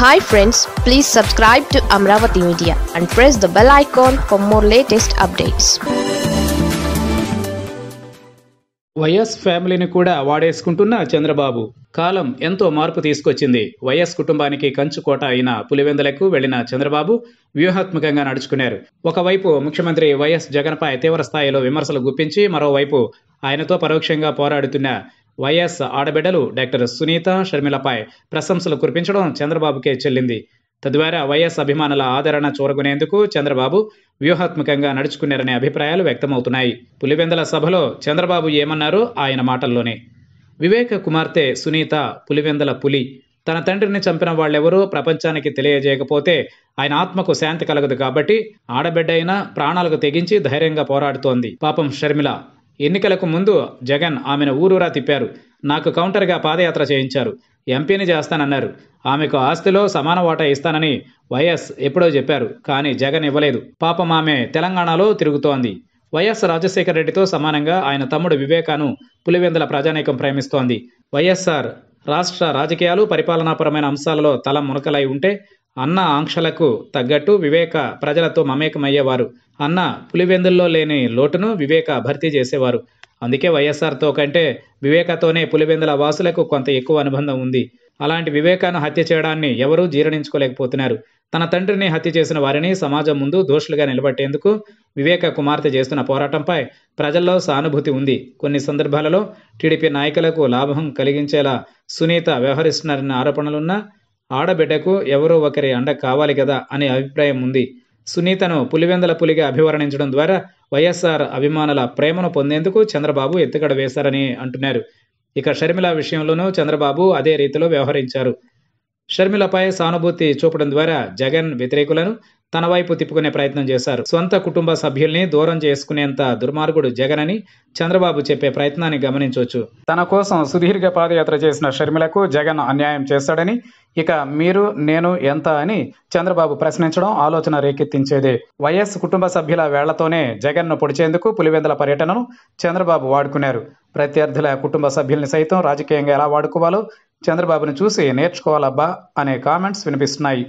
Hi friends please subscribe to Amaravati media and press the bell icon for more latest updates YS ఫ్యామిలీని కూడా వాడేసుకుంటున్న చంద్రబాబు. కాలం ఎంతో మార్పు తీసుకొచ్చింది. YS కుటుంబానికి కంచుకోట అయిన పులివెందులకు వెళ్ళిన చంద్రబాబు వ్యూహాత్మకంగా నడుచుకున్నారు. ఒకవైపు ముఖ్యమంత్రి వైఎస్ జగన్పై తీవ్ర స్థాయిలో విమర్శలు గుప్పించి మరోవైపు ఆయనతో పరోక్షంగా పోరాడుతున్న వైఎస్ ఆడబిడ్డలు డాక్టర్ సునీత షర్మిలపై ప్రశంసలు కురిపించడం చంద్రబాబుకే చెల్లింది. తద్వారా వైఎస్ అభిమానుల ఆదరణ చూరగొనేందుకు చంద్రబాబు వ్యూహాత్మకంగా నడుచుకున్నారనే అభిప్రాయాలు వ్యక్తమవుతున్నాయి. పులివెందల సభలో చంద్రబాబు ఏమన్నారో ఆయన మాటల్లోనే. వివేక కుమార్తె సునీత పులివెందల పులి. తన తండ్రిని చంపిన వాళ్ళెవరూ ప్రపంచానికి తెలియజేయకపోతే ఆయన ఆత్మకు శాంతి కలగదు కాబట్టి ఆడబిడ్డ అయినా ప్రాణాలకు తెగించి ధైర్యంగా పోరాడుతోంది. పాపం షర్మిల ఎన్నికలకు ముందు జగన్ ఆమెను ఊరూరా తిప్పారు. నాకు కౌంటర్గా పాదయాత్ర చేయించారు. ఎంపీని చేస్తానన్నారు. ఆమెకు ఆస్తిలో సమాన వాటా ఇస్తానని వైఎస్ ఎప్పుడో చెప్పారు. కానీ జగన్ ఇవ్వలేదు. పాపం ఆమె తెలంగాణలో తిరుగుతోంది. వైఎస్ రాజశేఖర రెడ్డితో సమానంగా ఆయన తమ్ముడు వివేకాను పులివెందుల ప్రజానీకం ప్రేమిస్తోంది. వైఎస్ఆర్ రాష్ట్ర రాజకీయాలు పరిపాలనాపరమైన అంశాలలో తల మునకలై ఉంటే అన్న ఆంక్షలకు తగ్గట్టు వివేక ప్రజలతో మమేకమయ్యేవారు. అన్న పులివెందుల్లో లేని లోటును వివేక భర్తీ చేసేవారు. అందుకే వైఎస్ఆర్తో కంటే వివేకతోనే పులివెందుల వాసులకు కొంత ఎక్కువ అనుబంధం ఉంది. అలాంటి వివేకాను హత్య చేయడాన్ని ఎవరూ జీర్ణించుకోలేకపోతున్నారు. తన తండ్రిని హత్య చేసిన వారిని సమాజం ముందు దోషులుగా నిలబెట్టేందుకు వివేక కుమార్తె చేస్తున్న పోరాటంపై ప్రజల్లో సానుభూతి ఉంది. కొన్ని సందర్భాలలో టీడీపీ నాయకులకు లాభం కలిగించేలా సునీత వ్యవహరిస్తున్నారన్న ఆరోపణలున్నా ఆడబిడ్డకు ఎవరో ఒకరి అండ కావాలి కదా అనే అభిప్రాయం ఉంది. సునీతను పులివెందల పులిగా అభివర్ణించడం ద్వారా వైఎస్ఆర్ అభిమానుల ప్రేమను పొందేందుకు చంద్రబాబు ఎత్తుగడ వేశారని అంటున్నారు. ఇక షర్మిల విషయంలోనూ చంద్రబాబు అదే రీతిలో వ్యవహరించారు. షర్మిలపై సానుభూతి చూపడం ద్వారా జగన్ వ్యతిరేకులను తన వైపు తిప్పుకునే ప్రయత్నం చేశారు. సొంత కుటుంబ సభ్యుల్ని దూరం చేసుకునేంత దుర్మార్గుడు జగన్ అని చంద్రబాబు చెప్పే ప్రయత్నాన్ని గమనించవచ్చు తన కోసం సుదీర్ఘ పాదయాత్ర చేసిన షర్మిలకు జగన్ అన్యాయం చేశాడని ఇక మీరు నేను ఎంత అని చంద్రబాబు ప్రశ్నించడం ఆలోచన రేకెత్తించేదే. వైఎస్ కుటుంబ సభ్యుల వేళ్ళతోనే జగన్ను పొడిచేందుకు పులివెందుల పర్యటనను చంద్రబాబు వాడుకున్నారు. ప్రత్యర్థుల కుటుంబ సభ్యుల్ని సైతం రాజకీయంగా ఎలా వాడుకోవాలో చంద్రబాబును చూసి నేర్చుకోవాలబ్బా అనే కామెంట్స్ వినిపిస్తున్నాయి.